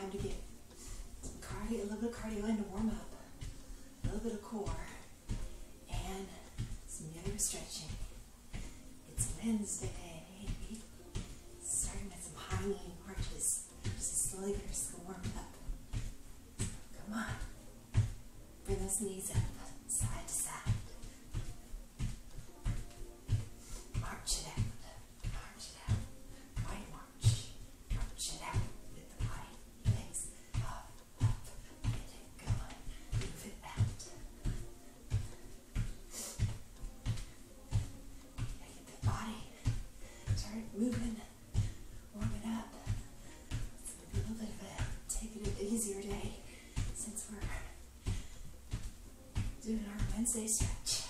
time to get cardio, a little bit of cardio in to warm up, a little bit of core, and some yoga stretching. It's Wednesday, starting with some high knee marches, just to slowly get our warm up. Come on, bring those knees up. doing our Wednesday sketch.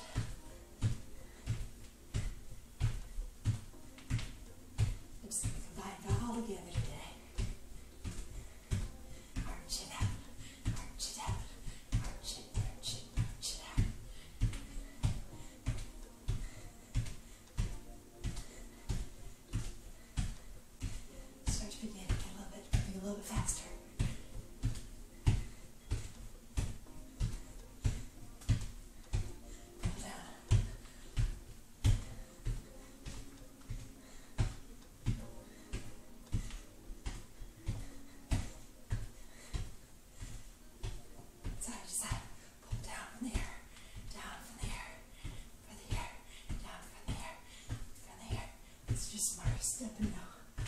just Mara stepping now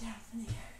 down from the air.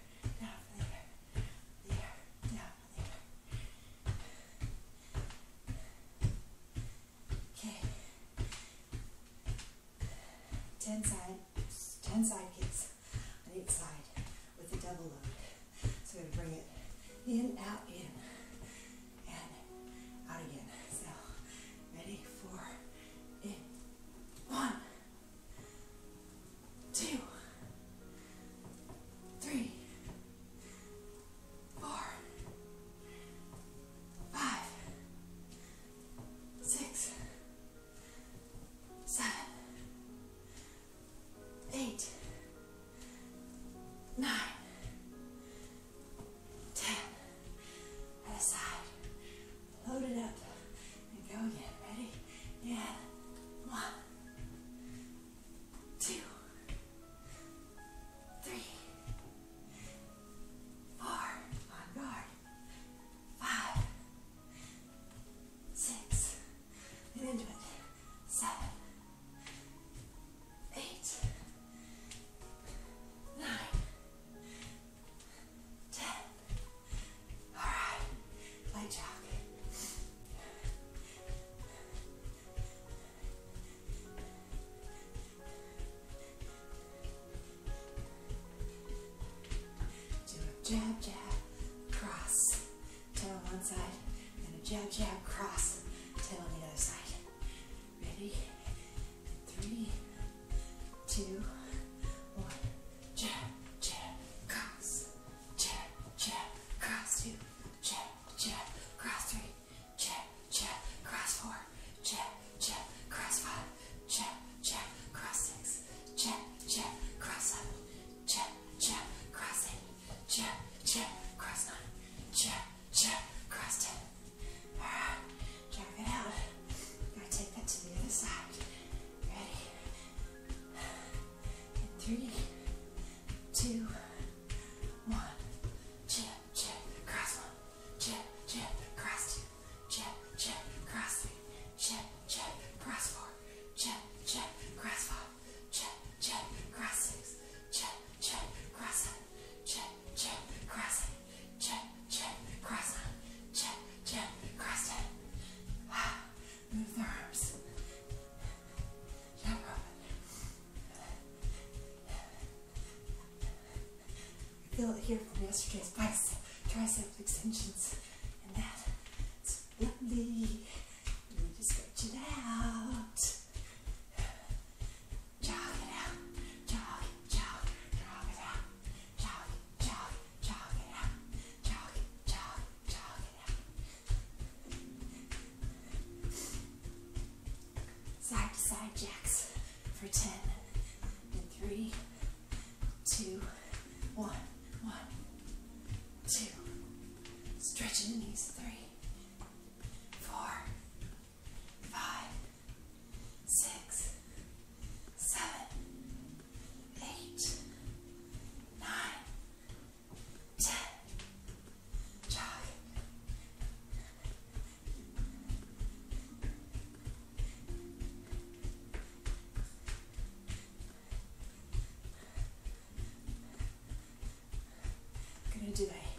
jab, jab, cross, toe on one side, and a jab, jab, cross, toe on the other side. Ready? Three, two, here for the bicep, tricep extensions. do they?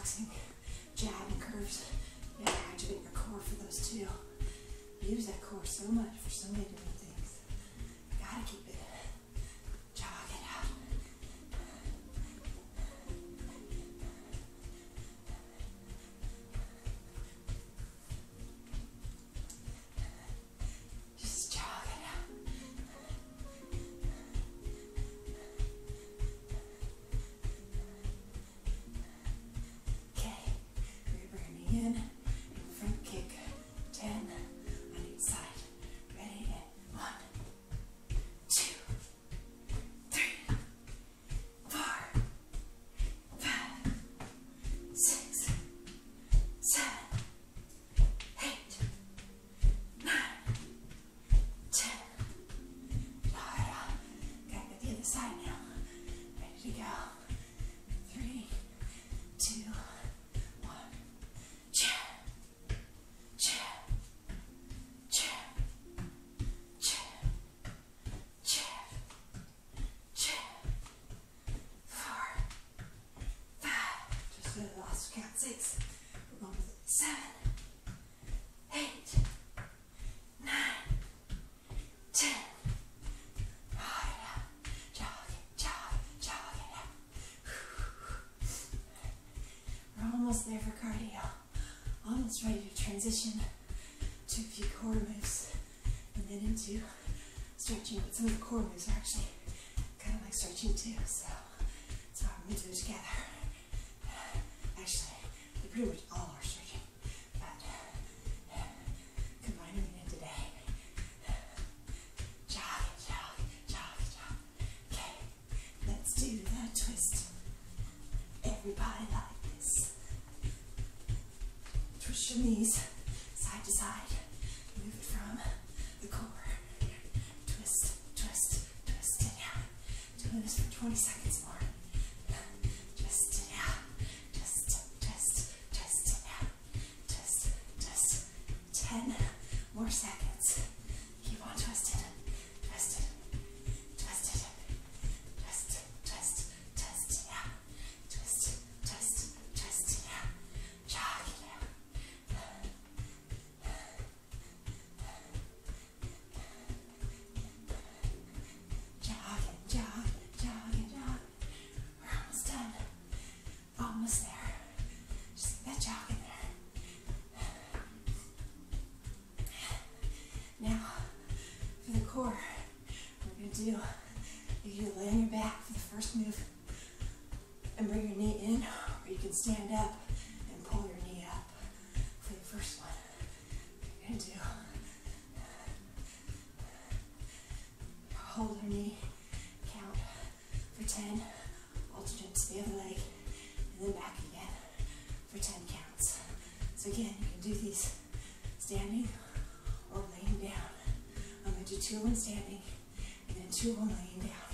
boxing, jab and curves. You activate your core for those two. Use that core so much for so many different six, seven, eight, nine, ten. Jog jog jog. We're almost there for cardio. Almost ready to transition to a few core moves and then into stretching. But some of the core moves are actually kind of like stretching too, so, it's I'm going to do it together. Actually, pretty much all our chicken, but combining it today. Jog jog jog jog. Okay, let's do that twist. Everybody like this. Twist your knees side to side. Move it from the core. Twist, twist, twist it out. Doing this for 20 seconds. Two them standing and then two them laying down.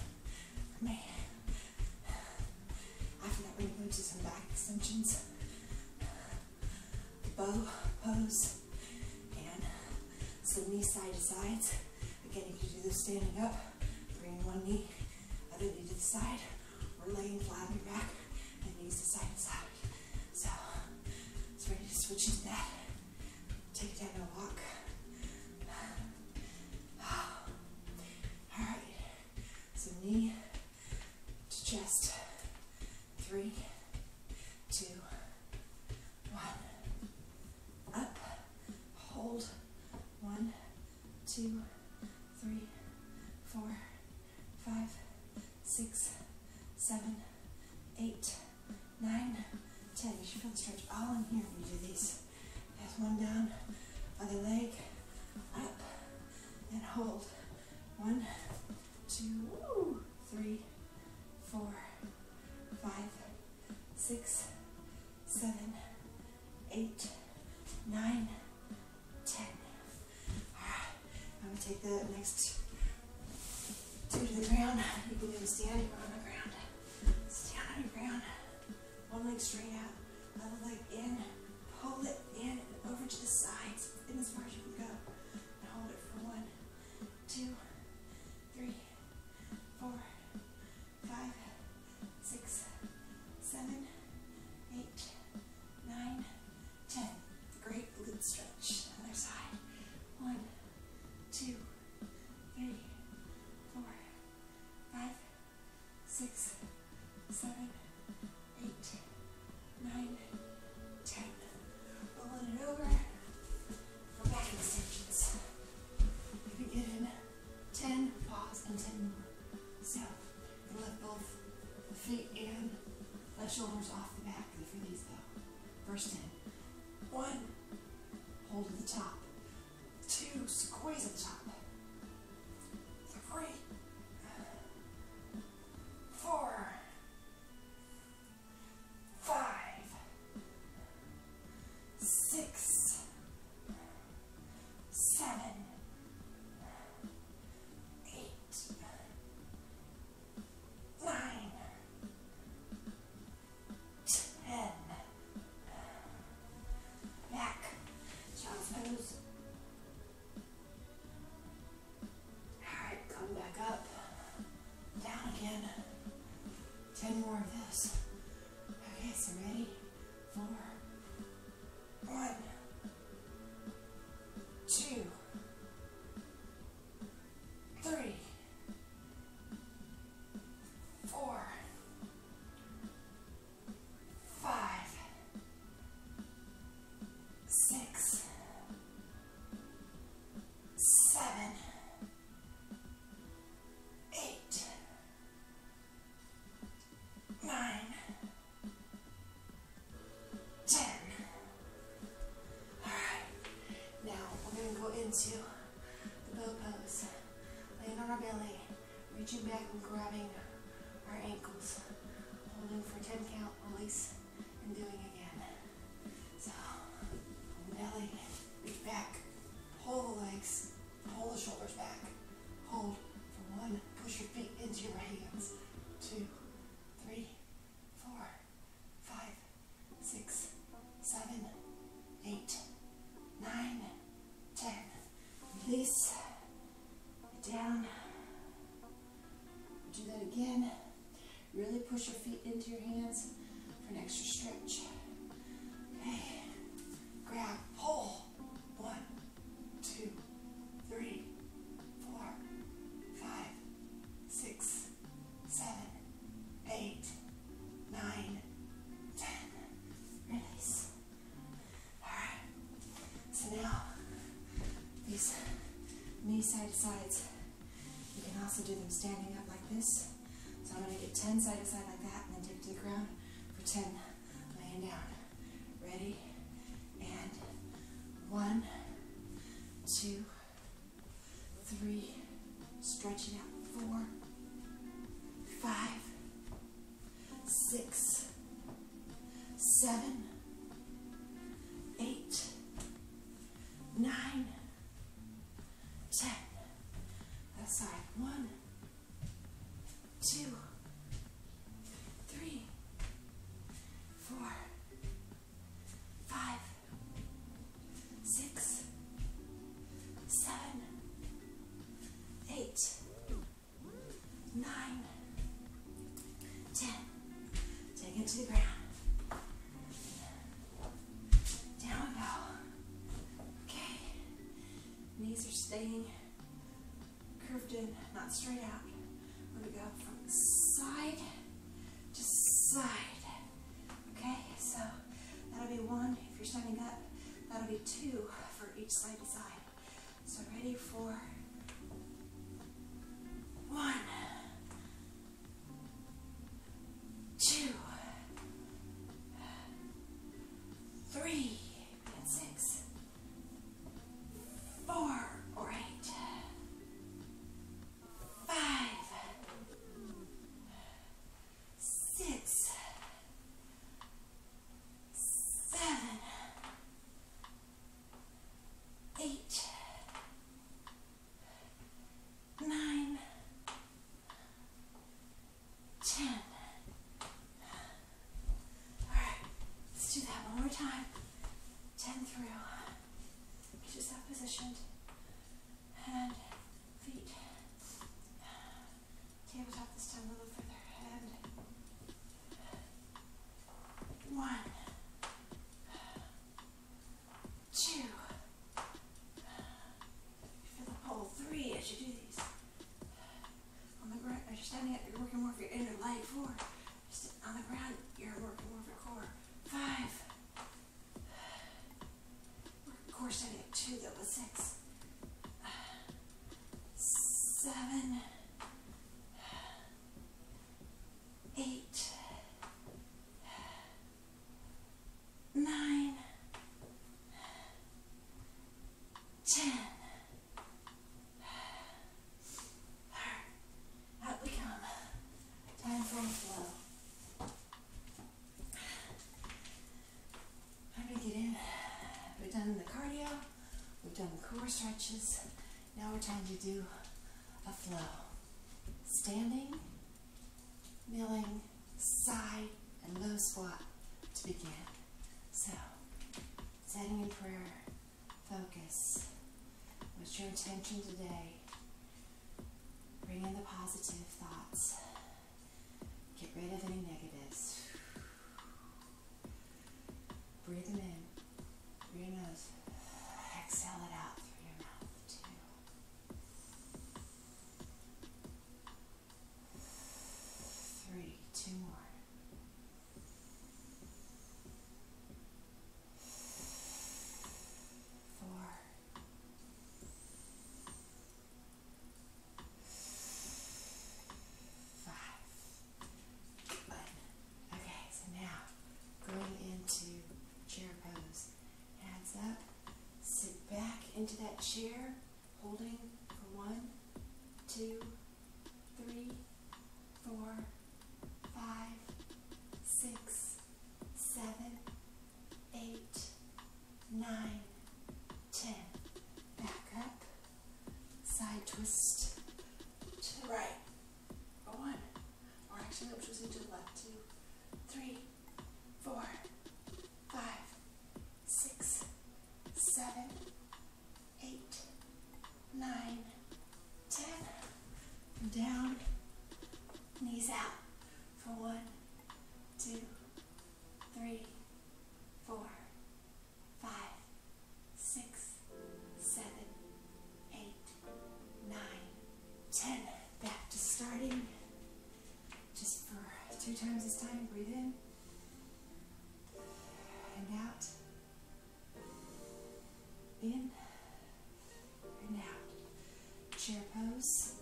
After that, we're going to some back extensions, bow pose, and some knee side to sides. Again, you can do this standing up, bringing one knee, other knee to the side, or laying flat on your back and knees to side to side. So, it's ready to switch into that. Take it down eight, nine, ten. You should feel the stretch all in here when you do these. That's one down, other leg, up, and hold. One, two, three, four, five, six, seven, eight, nine, ten. Alright, I'm gonna take the next two to the ground. You can do them standing on ground. One leg straight out, other leg in. Pull it in and over to the sides, in as far as you can go. And hold it for one, two, grabbing Do them standing up like this. So I'm going to get 10 side to side like that and then take to the ground for 10 not straight out. stretches. Now we're trying to do a flow. Standing, milling, side, and low squat to begin. So, setting in prayer, focus. What's your intention today? Bring in the positive thoughts. Get rid of any negatives. Breathe them in through your nose. into that chair. time, breathe in and out. In and out. Chair pose.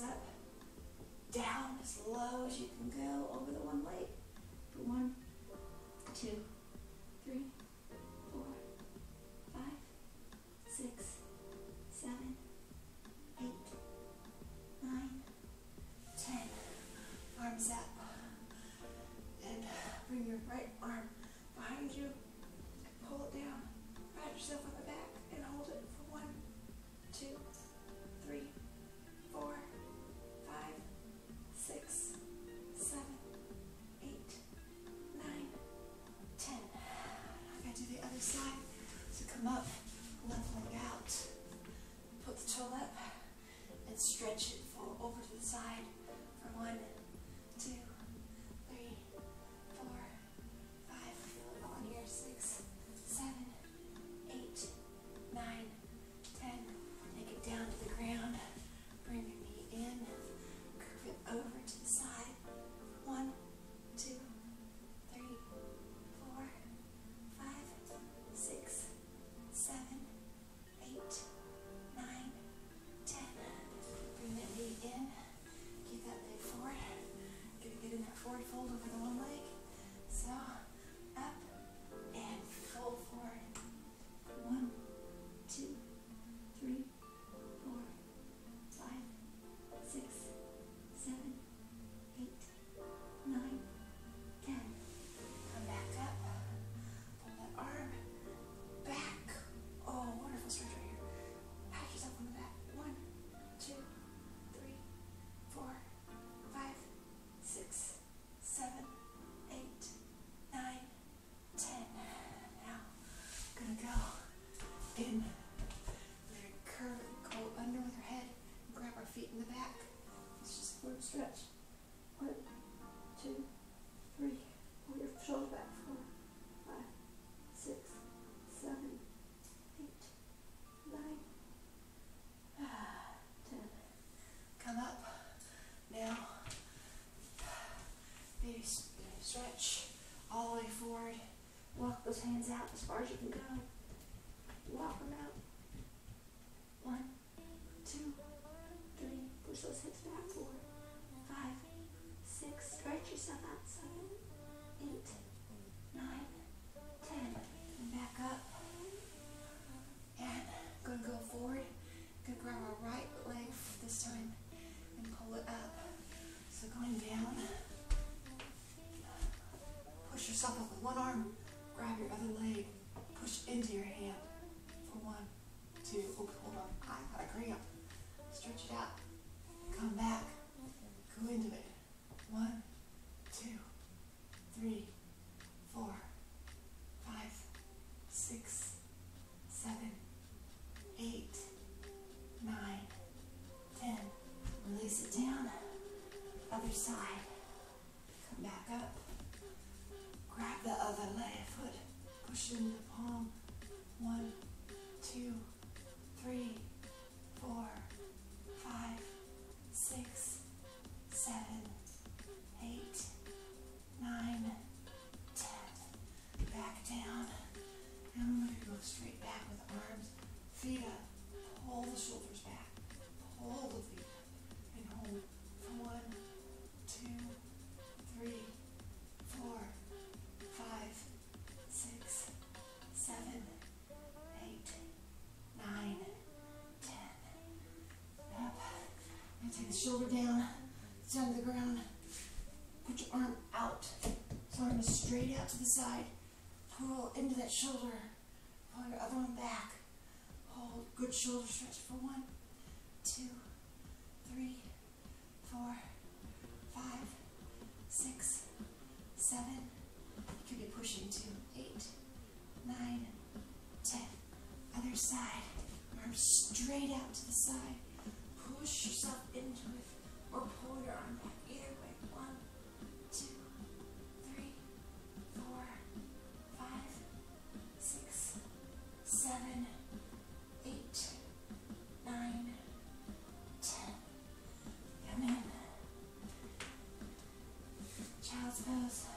up, down as low as you can go over the one leg. But one, two, three, four, five, six, seven, eight, nine, ten. Arms up. And bring your right arm behind you. Pull it down. Pat yourself one arm. Take the shoulder down. Down to the ground. Put your arm out. So arm is straight out to the side. Pull into that shoulder. Pull your other one back. Hold. Good shoulder stretch for one, two, three, four, five, six, seven. You could be pushing to eight, nine, ten. Other side. Arm straight out to the side. Push yourself. Or pull your arm back. Either way. One, two, three, four, five, six, seven, eight, nine, ten. Come in. Child's pose.